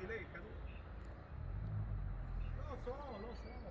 não lei Não, só, não, só.